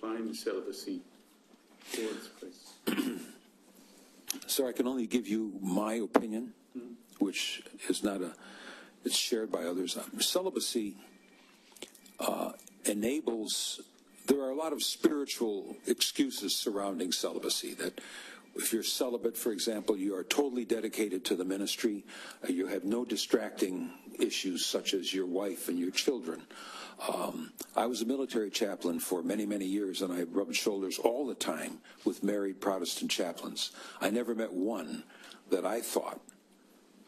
proclaim celibacy towards priests? Sir, I can only give you my opinion, which is not a, it's shared by others. Celibacy uh, enables, there are a lot of spiritual excuses surrounding celibacy that if you're celibate, for example, you are totally dedicated to the ministry. Uh, you have no distracting issues such as your wife and your children. Um, I was a military chaplain for many, many years, and I rubbed shoulders all the time with married Protestant chaplains. I never met one that I thought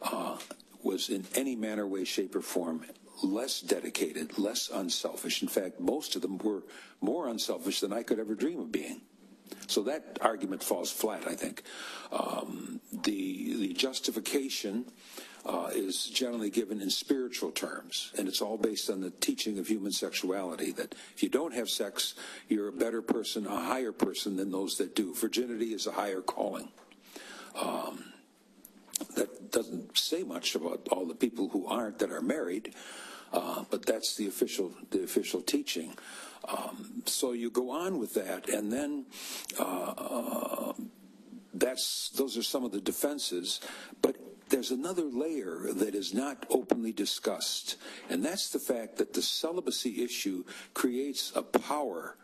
uh, was in any manner, way, shape, or form less dedicated, less unselfish. In fact, most of them were more unselfish than I could ever dream of being. So that argument falls flat, I think. Um, the, the justification uh, is generally given in spiritual terms, and it's all based on the teaching of human sexuality that if you don't have sex, you're a better person, a higher person than those that do. Virginity is a higher calling. Um, that doesn't say much about all the people who aren't that are married, uh, but that's the official the official teaching. Um, so you go on with that, and then uh, that's those are some of the defenses. But there's another layer that is not openly discussed, and that's the fact that the celibacy issue creates a power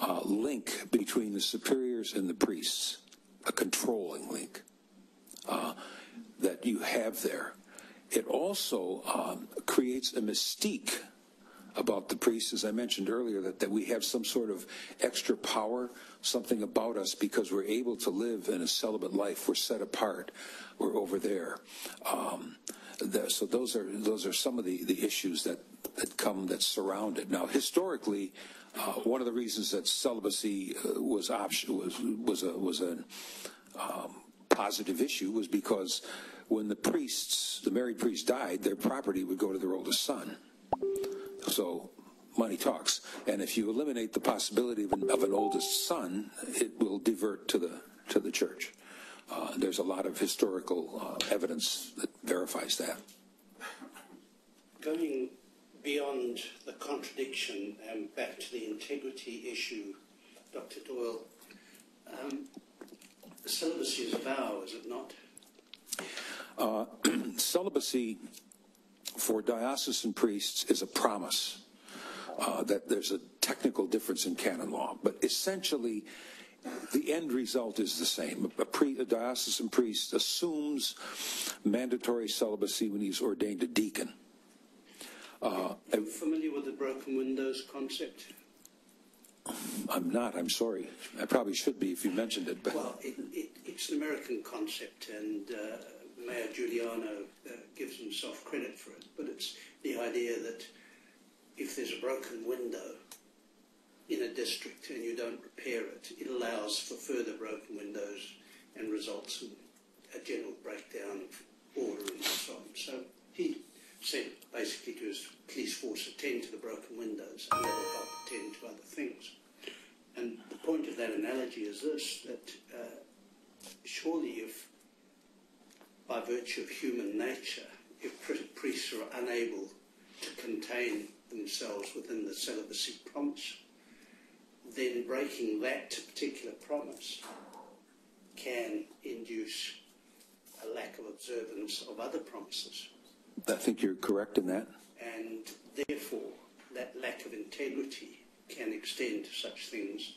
uh, link between the superiors and the priests, a controlling link uh, that you have there. It also um, creates a mystique about the priests, as I mentioned earlier, that, that we have some sort of extra power, something about us because we're able to live in a celibate life. We're set apart. We're over there. Um, the, so those are those are some of the, the issues that, that come that surround it. Now, historically, uh, one of the reasons that celibacy uh, was option was was a was a um, positive issue was because when the priests, the married priests died, their property would go to their oldest son. So money talks. And if you eliminate the possibility of an, of an oldest son, it will divert to the to the church. Uh, there's a lot of historical uh, evidence that verifies that. Going beyond the contradiction and back to the integrity issue, Dr. Doyle, um, celibacy is a vow, is it not? Uh, celibacy for diocesan priests is a promise. Uh, that there's a technical difference in canon law, but essentially, the end result is the same. A, pre, a, diocesan priest assumes mandatory celibacy when he's ordained a deacon. Uh, Are you familiar with the broken windows concept? I'm not. I'm sorry. I probably should be if you mentioned it. But well, it, it, it's an American concept, and uh, Mayor Giuliani uh, gives himself credit for it, but it's the idea that if there's a broken window in a district and you don't repair it, it allows for further broken windows and results in a general breakdown of order and so on. So he said basically to his police force attend to the broken windows and that will help attend to other things. And the point of that analogy is this, that uh, surely if by virtue of human nature, if priests are unable to contain themselves within the celibacy promise, then breaking that particular promise can induce a lack of observance of other promises. I think you're correct in that. And therefore, that lack of integrity can extend to such things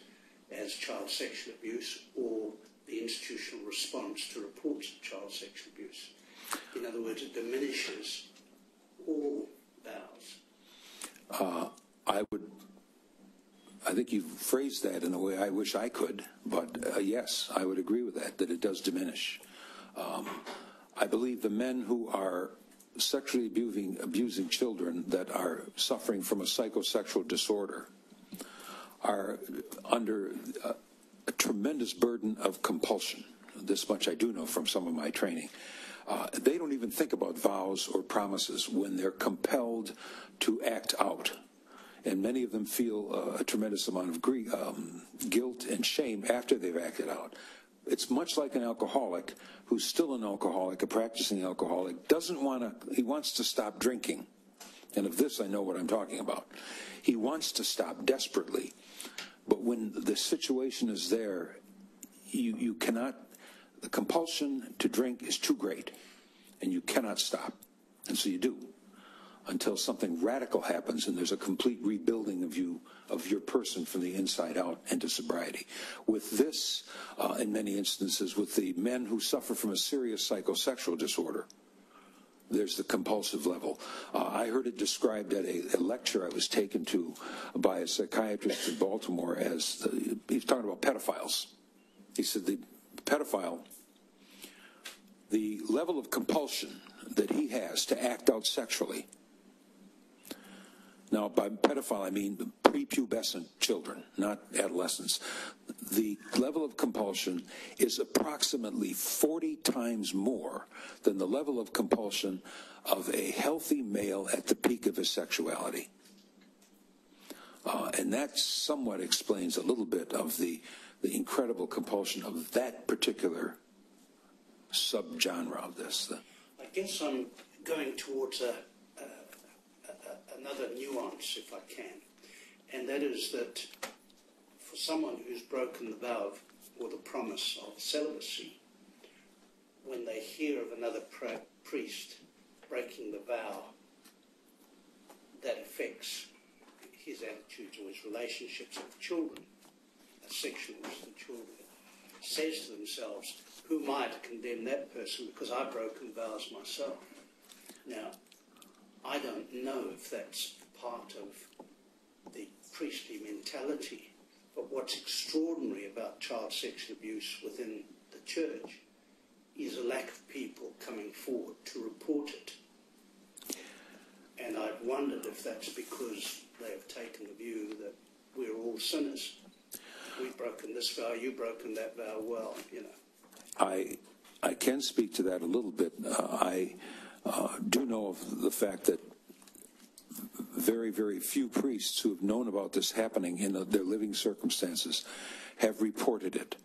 as child sexual abuse or the institutional response to reports of child sexual abuse. In other words, it diminishes all vows. Uh, I would. I think you phrased that in a way I wish I could, but uh, yes, I would agree with that, that it does diminish. Um, I believe the men who are sexually abusing, abusing children that are suffering from a psychosexual disorder are under uh, tremendous burden of compulsion. This much I do know from some of my training. Uh, they don't even think about vows or promises when they're compelled to act out. And many of them feel uh, a tremendous amount of grief, um, guilt and shame after they've acted out. It's much like an alcoholic who's still an alcoholic, a practicing alcoholic, doesn't want to, he wants to stop drinking. And of this, I know what I'm talking about. He wants to stop desperately But when the situation is there, you, you cannot, the compulsion to drink is too great, and you cannot stop. And so you do until something radical happens and there's a complete rebuilding of you, of your person from the inside out into sobriety. With this, uh, in many instances, with the men who suffer from a serious psychosexual disorder, there's the compulsive level. Uh, I heard it described at a, a, lecture I was taken to by a psychiatrist in Baltimore as the, he's talking about pedophiles. He said the pedophile, the level of compulsion that he has to act out sexually. Now, by pedophile, I mean prepubescent children, not adolescents. The level of compulsion is approximately 40 times more than the level of compulsion of a healthy male at the peak of his sexuality. Uh, and that somewhat explains a little bit of the, the incredible compulsion of that particular subgenre of this. I guess I'm going towards a, another nuance, if I can, and that is that for someone who's broken the vow or the promise of celibacy, when they hear of another priest breaking the vow, that affects his attitudes or his relationships with children, sexual with children, says to themselves, who am I to condemn that person because I've broken vows myself? Now, I don't know if that's part of the priestly mentality, but what's extraordinary about child sexual abuse within the church is a lack of people coming forward to report it. And I've wondered if that's because they have taken the view that we're all sinners. We've broken this vow, you've broken that vow, well, you know. I, I can speak to that a little bit. Uh, I uh, do know of the fact that very, very few priests who have known about this happening in their living circumstances have reported it.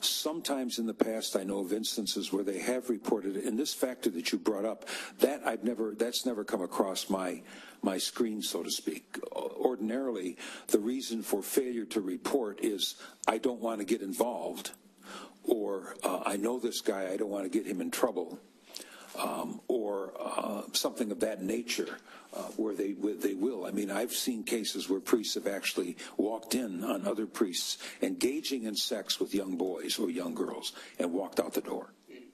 Sometimes in the past, I know of instances where they have reported it. And this factor that you brought up, that I've never, that's never come across my, my screen, so to speak. Ordinarily, the reason for failure to report is I don't want to get involved, or uh, I know this guy, I don't want to get him in trouble um, or uh, something of that nature, uh, where they they will. I mean, I've seen cases where priests have actually walked in on other priests engaging in sex with young boys or young girls and walked out the door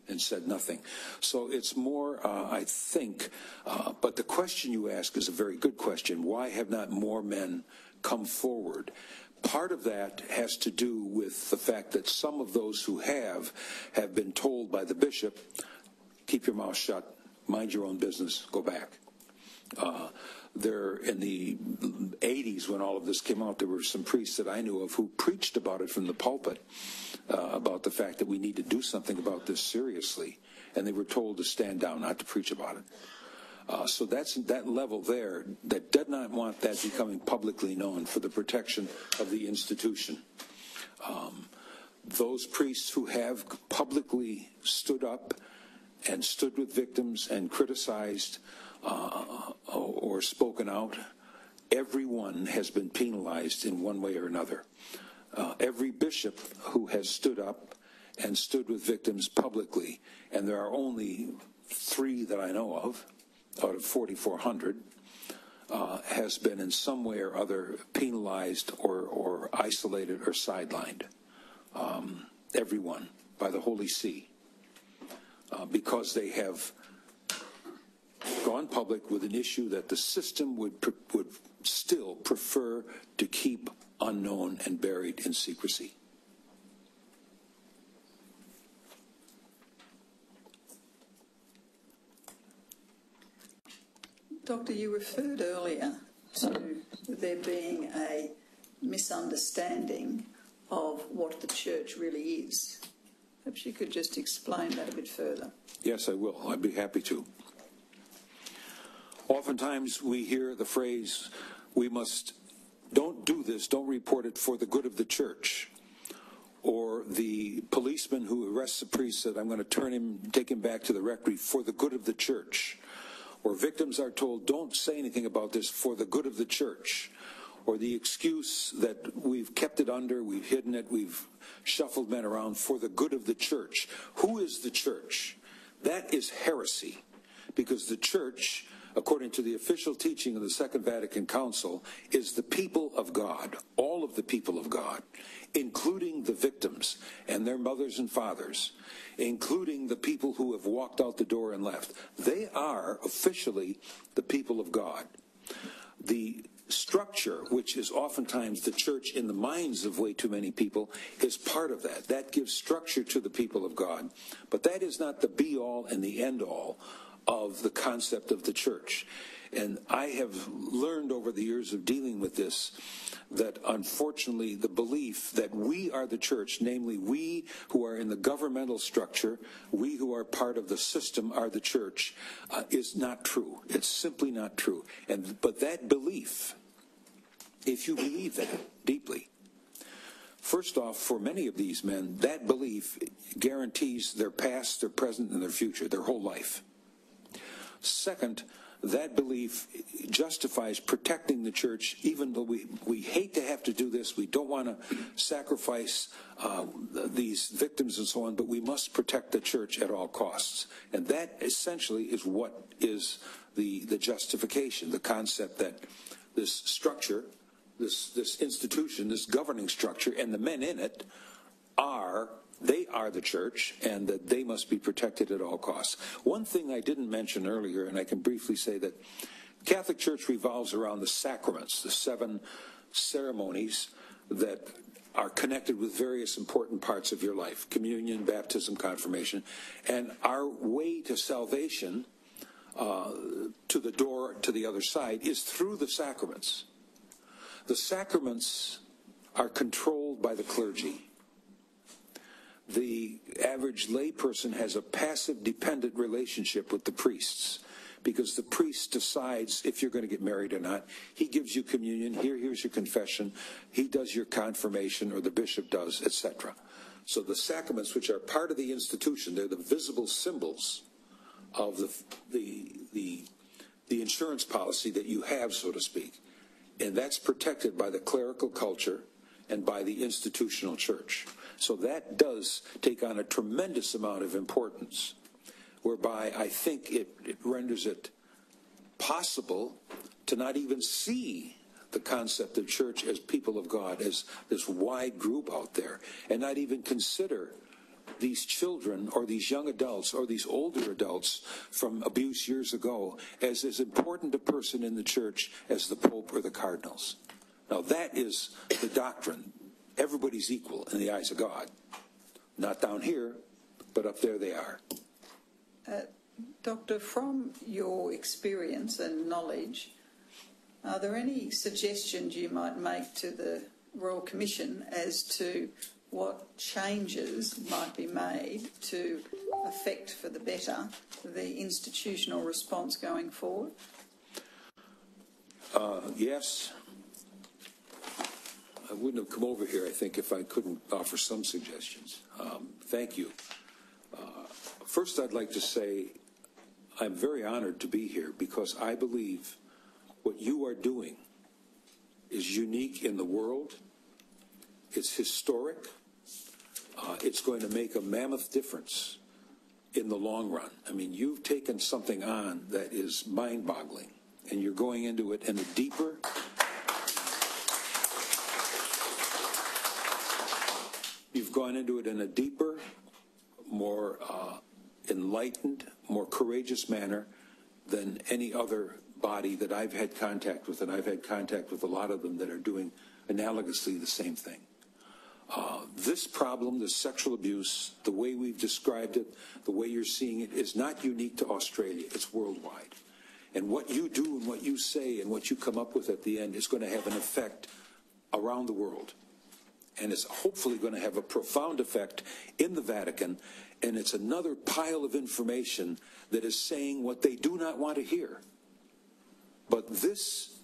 and said nothing. So it's more, uh, I think, uh, but the question you ask is a very good question. Why have not more men come forward? Part of that has to do with the fact that some of those who have have been told by the bishop keep your mouth shut, mind your own business, go back. Uh, there in the 80s when all of this came out there were some priests that i knew of who preached about it from the pulpit uh, about the fact that we need to do something about this seriously and they were told to stand down not to preach about it uh, so that's that level there that did not want that becoming publicly known for the protection of the institution um, those priests who have publicly stood up and stood with victims and criticized uh, or spoken out, everyone has been penalized in one way or another. Uh, every bishop who has stood up and stood with victims publicly, and there are only three that I know of out of 4,400, uh, has been in some way or other penalized or, or isolated or sidelined. Um, everyone by the Holy See uh, because they have gone public with an issue that the system would, would still prefer to keep unknown and buried in secrecy. Doctor, you referred earlier to there being a misunderstanding of what the church really is. Perhaps you could just explain that a bit further. Yes, I will. I'd be happy to. Oftentimes we hear the phrase, we must, don't do this, don't report it for the good of the church. Or the policeman who arrests a priest said, I'm going to turn him, take him back to the rectory for the good of the church. Or victims are told, don't say anything about this for the good of the church. Or the excuse that we've kept it under, we've hidden it, we've shuffled men around for the good of the church. Who is the church? That is heresy, because the church, according to the official teaching of the Second Vatican Council, is the people of God, all of the people of God, including the victims and their mothers and fathers, including the people who have walked out the door and left. They are officially the people of God. The structure, which is oftentimes the church in the minds of way too many people, is part of that. That gives structure to the people of God. But that is not the be all and the end all of the concept of the church. And I have learned over the years of dealing with this that unfortunately the belief that we are the church, namely we who are in the governmental structure, we who are part of the system are the church, uh, is not true. It's simply not true. And but that belief, if you believe that deeply, First off, for many of these men, that belief guarantees their past, their present, and their future, their whole life. Second, that belief justifies protecting the church, even though we, we hate to have to do this. We don't want to sacrifice uh, these victims and so on, but we must protect the church at all costs. And that essentially is what is the, the justification, the concept that this structure, this, this institution, this governing structure, and the men in it are they are the church and that they must be protected at all costs. One thing I didn't mention earlier, and I can briefly say that Catholic Church revolves around the sacraments, the seven ceremonies that are connected with various important parts of your life communion, baptism, confirmation. And our way to salvation, uh, to the door to the other side, is through the sacraments. The sacraments are controlled by the clergy the average layperson has a passive dependent relationship with the priests because the priest decides if you're going to get married or not. He gives you communion. Here, here's your confession. He does your confirmation, or the bishop does, etc. So the sacraments, which are part of the institution, they're the visible symbols of the the the, the insurance policy that you have, so to speak, and that's protected by the clerical culture and by the institutional church. So that does take on a tremendous amount of importance, whereby I think it, it renders it possible to not even see the concept of church as people of God, as this wide group out there, and not even consider these children or these young adults or these older adults from abuse years ago as as important a person in the church as the Pope or the cardinals. Now that is the doctrine everybody's equal in the eyes of God. Not down here, but up there they are. Uh, Doctor, from your experience and knowledge, are there any suggestions you might make to the Royal Commission as to what changes might be made to affect for the better the institutional response going forward? Uh, yes, I wouldn't have come over here, I think, if I couldn't offer some suggestions. Um, thank you. Uh, first, I'd like to say I'm very honored to be here because I believe what you are doing is unique in the world. It's historic. Uh, it's going to make a mammoth difference in the long run. I mean, you've taken something on that is mind boggling, and you're going into it in a deeper You've gone into it in a deeper, more uh, enlightened, more courageous manner than any other body that I've had contact with, and I've had contact with a lot of them that are doing analogously the same thing. Uh, this problem, the sexual abuse, the way we've described it, the way you're seeing it, is not unique to Australia. It's worldwide. And what you do and what you say and what you come up with at the end is going to have an effect around the world and it's hopefully going to have a profound effect in the Vatican. And it's another pile of information that is saying what they do not want to hear. But this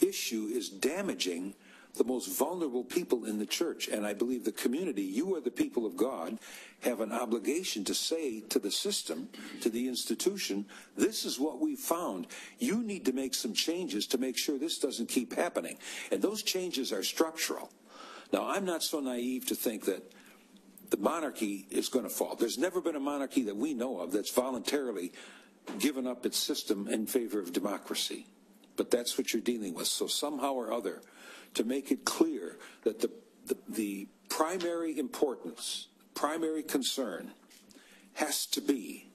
issue is damaging the most vulnerable people in the church. And I believe the community, you are the people of God, have an obligation to say to the system, to the institution, this is what we found. You need to make some changes to make sure this doesn't keep happening. And those changes are structural. Now, I'm not so naive to think that the monarchy is going to fall. There's never been a monarchy that we know of that's voluntarily given up its system in favor of democracy. But that's what you're dealing with. So somehow or other, to make it clear that the, the, the primary importance, primary concern has to be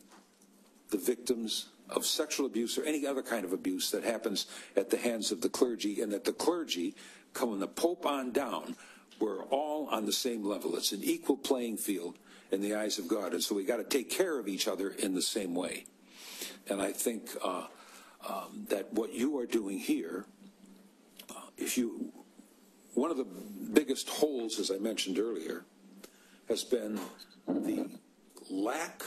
the victims of sexual abuse or any other kind of abuse that happens at the hands of the clergy, and that the clergy, coming the Pope on down, we're all on the same level. It's an equal playing field in the eyes of God, and so we got to take care of each other in the same way. And I think uh, um, that what you are doing here, uh, if you, one of the biggest holes, as I mentioned earlier, has been the lack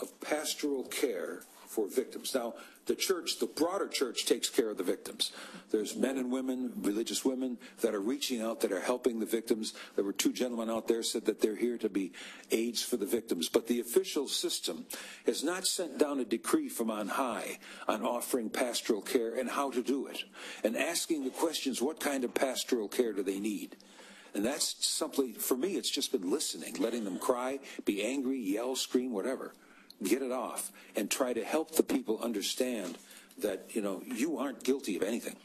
of pastoral care for victims. Now, the church, the broader church, takes care of the victims. There's men and women, religious women, that are reaching out, that are helping the victims. There were two gentlemen out there said that they're here to be aids for the victims. But the official system has not sent down a decree from on high on offering pastoral care and how to do it, and asking the questions: What kind of pastoral care do they need? And that's simply, for me, it's just been listening, letting them cry, be angry, yell, scream, whatever get it off and try to help the people understand that, you know, you aren't guilty of anything.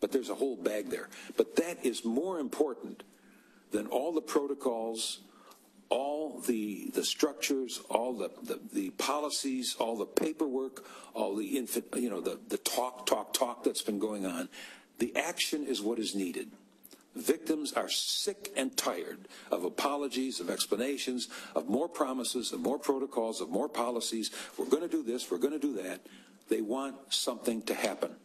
But there's a whole bag there. But that is more important than all the protocols, all the the structures, all the, the, the policies, all the paperwork, all the infant, you know, the, the talk, talk, talk that's been going on. The action is what is needed. Victims are sick and tired of apologies, of explanations, of more promises, of more protocols, of more policies. We're going to do this, we're going to do that. They want something to happen.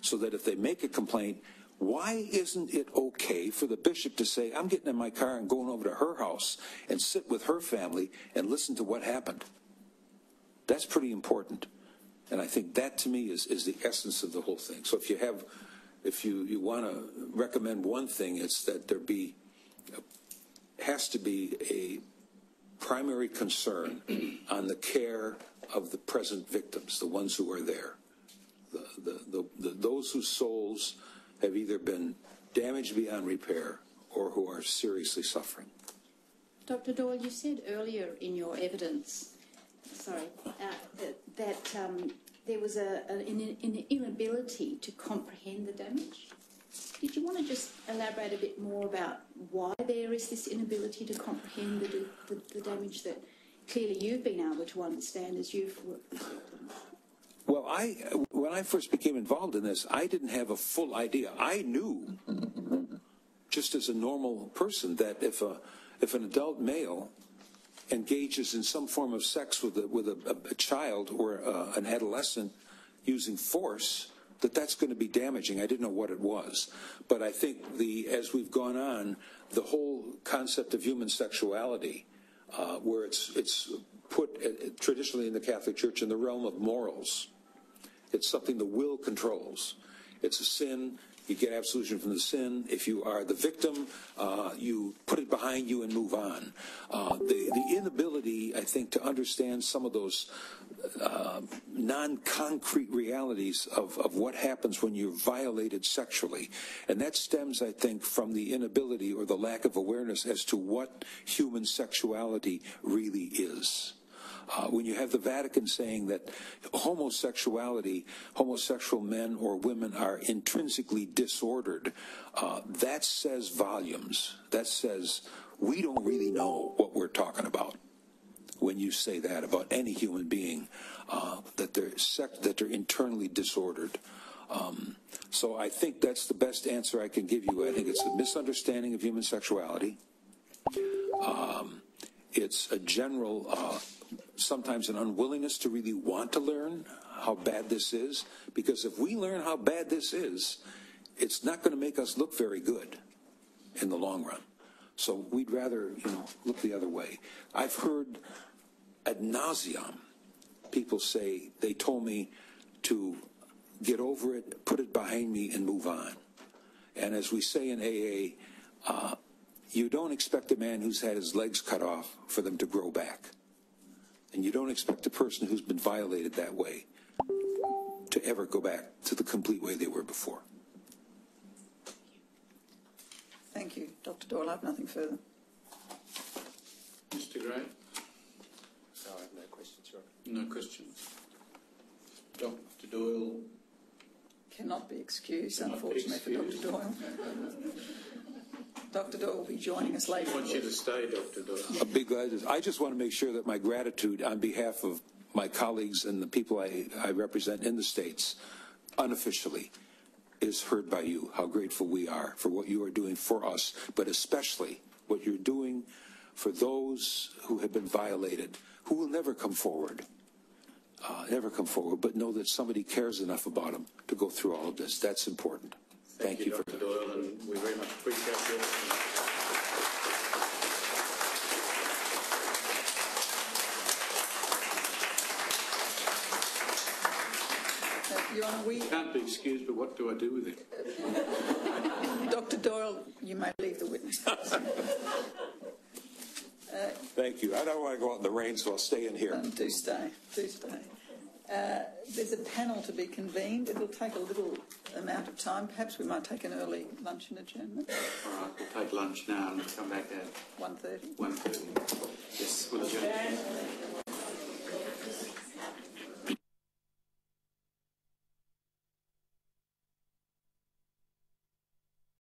So that if they make a complaint, why isn't it okay for the bishop to say, I'm getting in my car and going over to her house and sit with her family and listen to what happened? That's pretty important. And I think that to me is, is the essence of the whole thing. So if you have if you, you want to recommend one thing, it's that there be, has to be a primary concern on the care of the present victims, the ones who are there. The, the, the, those whose souls have either been damaged beyond repair or who are seriously suffering. Dr. Doyle, you said earlier in your evidence, sorry, uh, that, that um, there was a, an, an inability to comprehend the damage. Did you want to just elaborate a bit more about why there is this inability to comprehend the, the, the damage that clearly you've been able to understand as you've worked with victims? Well, I when I first became involved in this, I didn't have a full idea. I knew, just as a normal person, that if a if an adult male engages in some form of sex with a, with a, a child or uh, an adolescent using force, that that's going to be damaging. I didn't know what it was, but I think the as we've gone on, the whole concept of human sexuality, uh, where it's it's put uh, traditionally in the Catholic Church in the realm of morals, it's something the will controls. It's a sin you get absolution from the sin. If you are the victim, uh, you put it behind you and move on. Uh, the, the inability, I think, to understand some of those uh, non-concrete realities of, of what happens when you're violated sexually. And that stems, I think, from the inability or the lack of awareness as to what human sexuality really is. Uh, when you have the Vatican saying that homosexuality, homosexual men or women are intrinsically disordered, uh, that says volumes. That says we don't really know what we're talking about when you say that about any human being, uh, that they're sec- that they're internally disordered. Um, so I think that's the best answer I can give you. I think it's a misunderstanding of human sexuality. Um, it's a general uh, sometimes an unwillingness to really want to learn how bad this is. Because if we learn how bad this is, it's not going to make us look very good in the long run. So we'd rather, you know, look the other way. I've heard ad nauseum people say they told me to get over it, put it behind me, and move on. And as we say in AA, uh, you don't expect a man who's had his legs cut off for them to grow back. And you don't expect a person who's been violated that way to ever go back to the complete way they were before. Thank you, Dr. Doyle. I have nothing further. Mr Gray? No, I have no questions, Your Honour. No questions. Dr Doyle? Cannot be excused, Cannot be unfortunately, for. Dr. Doyle. Dr. Doyle will be joining us later. I want you to stay, Dr Doyle. A big, I just want to make sure that my gratitude on behalf of my colleagues and the people I, I represent in the States, unofficially, is heard by you, how grateful we are for what you are doing for us, but especially what you're doing for those who have been violated, who will never come forward, uh, never come forward, but know that somebody cares enough about them to go through all of this. That's important. Thank, you, for Dr Doyle, and we very much appreciate your. Uh, Your Honour, we, Can't be excused, but what do I do with it? Dr. Doyle, you may leave the witness box. Thank you. I don't want to go out in the rain, so I'll stay in here. Um, do stay, do stay. Uh, there's a panel to be convened. It'll take a little amount of time. Perhaps we might take an early luncheon adjournment, All right, we'll take lunch now and come back at 1.30. one thirty. Yes,